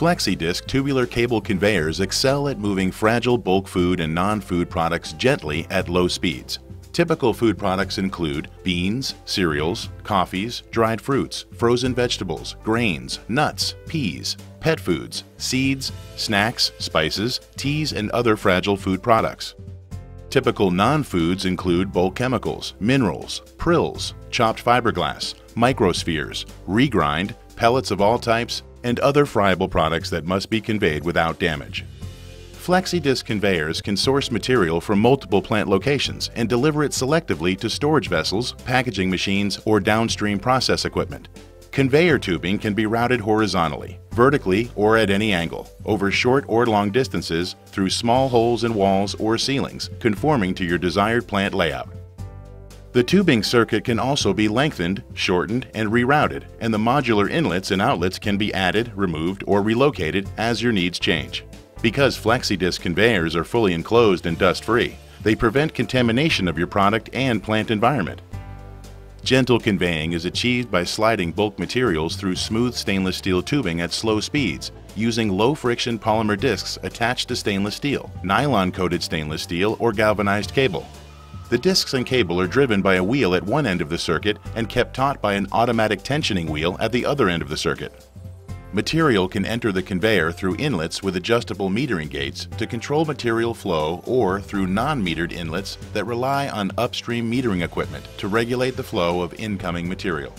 FlexiDisc tubular cable conveyors excel at moving fragile bulk food and non-food products gently at low speeds. Typical food products include beans, cereals, coffees, dried fruits, frozen vegetables, grains, nuts, peas, pet foods, seeds, snacks, spices, teas, and other fragile food products. Typical non-foods include bulk chemicals, minerals, prills, chopped fiberglass, microspheres, regrind, pellets of all types, and other friable products that must be conveyed without damage. FlexiDisc conveyors can source material from multiple plant locations and deliver it selectively to storage vessels, packaging machines, or downstream process equipment. Conveyor tubing can be routed horizontally, vertically, or at any angle, over short or long distances through small holes in walls or ceilings, conforming to your desired plant layout. The tubing circuit can also be lengthened, shortened, and rerouted, and the modular inlets and outlets can be added, removed, or relocated as your needs change. Because FlexiDisc conveyors are fully enclosed and dust-free, they prevent contamination of your product and plant environment. Gentle conveying is achieved by sliding bulk materials through smooth stainless steel tubing at slow speeds using low-friction polymer discs attached to stainless steel, nylon-coated stainless steel, or galvanized cable. The discs and cable are driven by a wheel at one end of the circuit and kept taut by an automatic tensioning wheel at the other end of the circuit. Material can enter the conveyor through inlets with adjustable metering gates to control material flow or through non-metered inlets that rely on upstream metering equipment to regulate the flow of incoming material.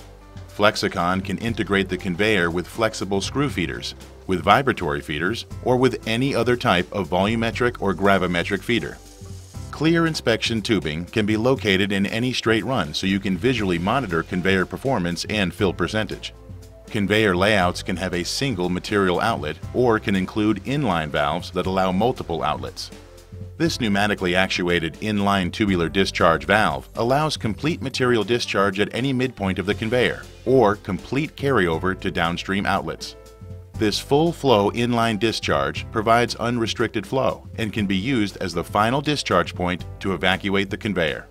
Flexicon can integrate the conveyor with flexible screw feeders, with vibratory feeders, or with any other type of volumetric or gravimetric feeder. Clear inspection tubing can be located in any straight run so you can visually monitor conveyor performance and fill percentage. Conveyor layouts can have a single material outlet or can include inline valves that allow multiple outlets. This pneumatically actuated inline tubular discharge valve allows complete material discharge at any midpoint of the conveyor or complete carryover to downstream outlets. This full flow inline discharge provides unrestricted flow and can be used as the final discharge point to evacuate the conveyor.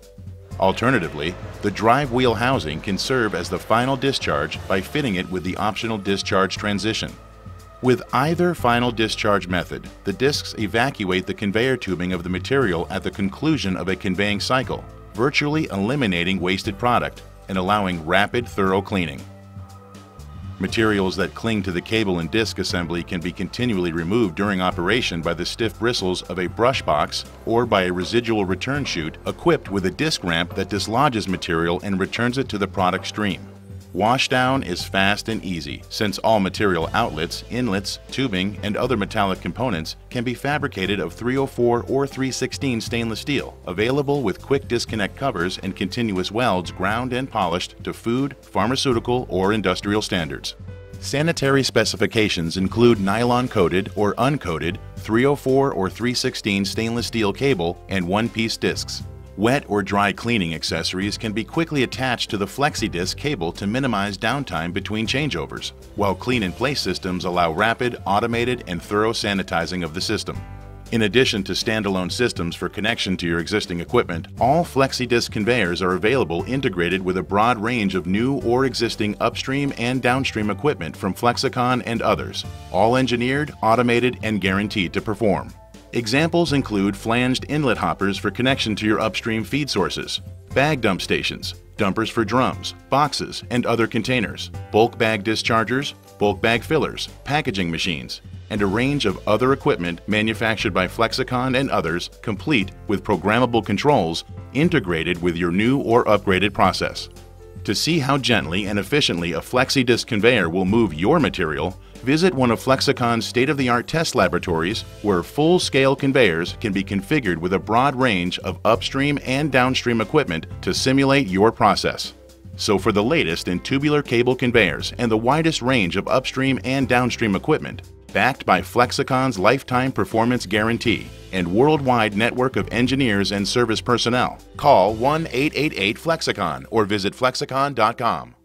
Alternatively, the drive wheel housing can serve as the final discharge by fitting it with the optional discharge transition. With either final discharge method, the discs evacuate the conveyor tubing of the material at the conclusion of a conveying cycle, virtually eliminating wasted product and allowing rapid, thorough cleaning. Materials that cling to the cable and disc assembly can be continually removed during operation by the stiff bristles of a brush box or by a residual return chute equipped with a disc ramp that dislodges material and returns it to the product stream. Washdown is fast and easy since all material outlets, inlets, tubing, and other metallic components can be fabricated of 304 or 316 stainless steel, available with quick disconnect covers and continuous welds ground and polished to food, pharmaceutical, or industrial standards. Sanitary specifications include nylon-coated or uncoated 304 or 316 stainless steel cable and one-piece discs. Wet or dry cleaning accessories can be quickly attached to the FlexiDisc cable to minimize downtime between changeovers, while clean-in-place systems allow rapid, automated, and thorough sanitizing of the system. In addition to standalone systems for connection to your existing equipment, all FlexiDisc conveyors are available integrated with a broad range of new or existing upstream and downstream equipment from Flexicon and others, all engineered, automated, and guaranteed to perform. Examples include flanged inlet hoppers for connection to your upstream feed sources, bag dump stations, dumpers for drums, boxes, and other containers, bulk bag dischargers, bulk bag fillers, packaging machines, and a range of other equipment manufactured by Flexicon and others, complete with programmable controls integrated with your new or upgraded process. To see how gently and efficiently a FlexiDisc conveyor will move your material, visit one of Flexicon's state-of-the-art test laboratories where full-scale conveyors can be configured with a broad range of upstream and downstream equipment to simulate your process. So for the latest in tubular cable conveyors and the widest range of upstream and downstream equipment, backed by Flexicon's lifetime performance guarantee and worldwide network of engineers and service personnel, call 1-888-FLEXICON or visit flexicon.com.